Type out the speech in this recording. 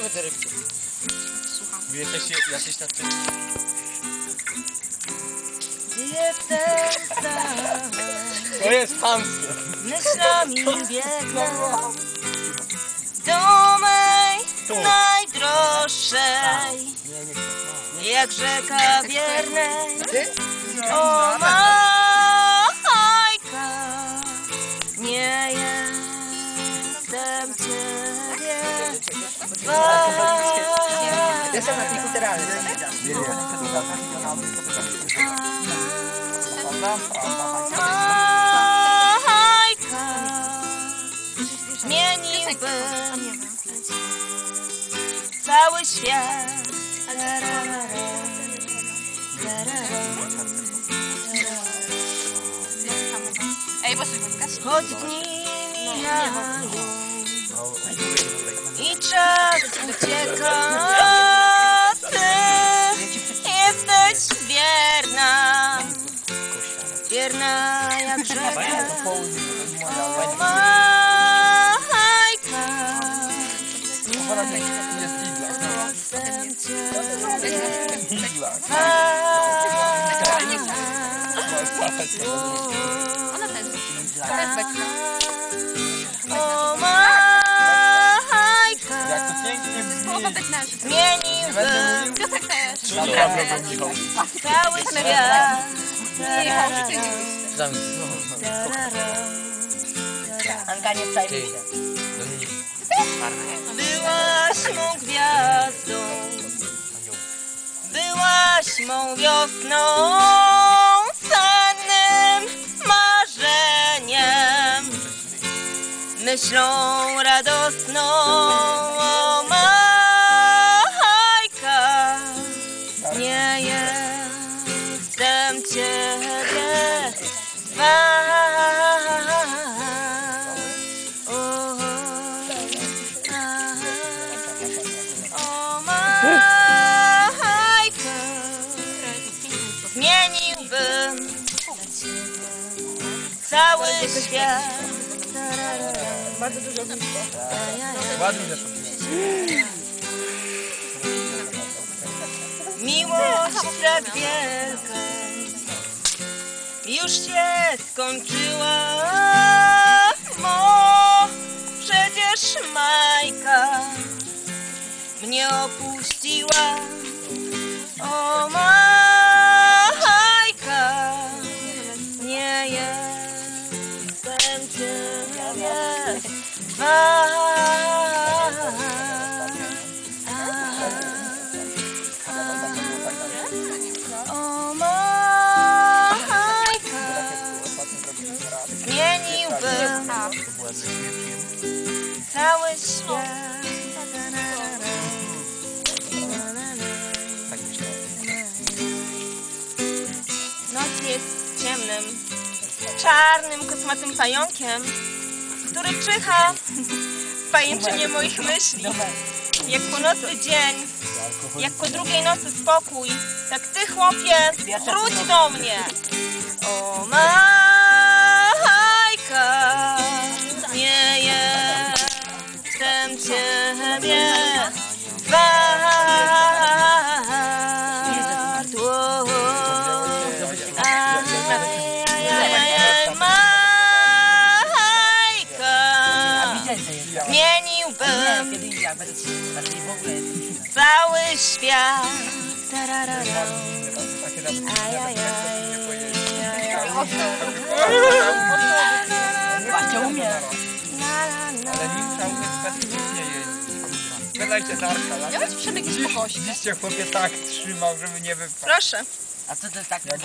Słuchaj te rybki. Słucham. Wy jesteście jacyś tacy... Gdy jestem sam, To jest chamskie. myślami biegnę do mej najdroższej, Nie, nie chcę. jak rzeka wiernej. Ty? O majka, nie jestem ciebie. Ja na tej kulturalnej. Nie, nie. Majka, zmieniłbym cały świat. Ej, posłuchaj. Choć dni mijają ucieka, ty jesteś wierna, wierna jak rzeka. O majka, Ona też. Jest beczka. O majka, Brzmi. tak nasz. Piotrek też. Cały świat. Anka nie przejmuj się. Byłaś mą gwiazdą, byłaś mą wiosną, sennym marzeniem, myślą radosną. Zmieniłbym cały świat. Bardzo dużo. Ładnie. Miłość tak wielka już się skończyła. Bo przecież Majka mnie opuściła. O Majka, zmieniłbym cały świat. Noc jest ciemnym, czarnym, kosmatym pająkiem, który czyha w pajęczynie moich myśli. Jak po nocy dzień, jak po drugiej nocy spokój, tak ty chłopie, wróć do mnie. O majka, zmieniłbym Kiedy indziej, jak będę ci w ogóle cały świat. Tararara. Takie nawet Aj, aj, nie aj, pojedzie. aj, aj. Właśnie umie. Na, na, na. Ale nim trzeba umieć specyficznie jeździć. Wydajcie tarka, Ja bym ci przebiegł z. Liście chłopie tak trzymał, żeby nie wypadł. Proszę. A co to jest tak? Jak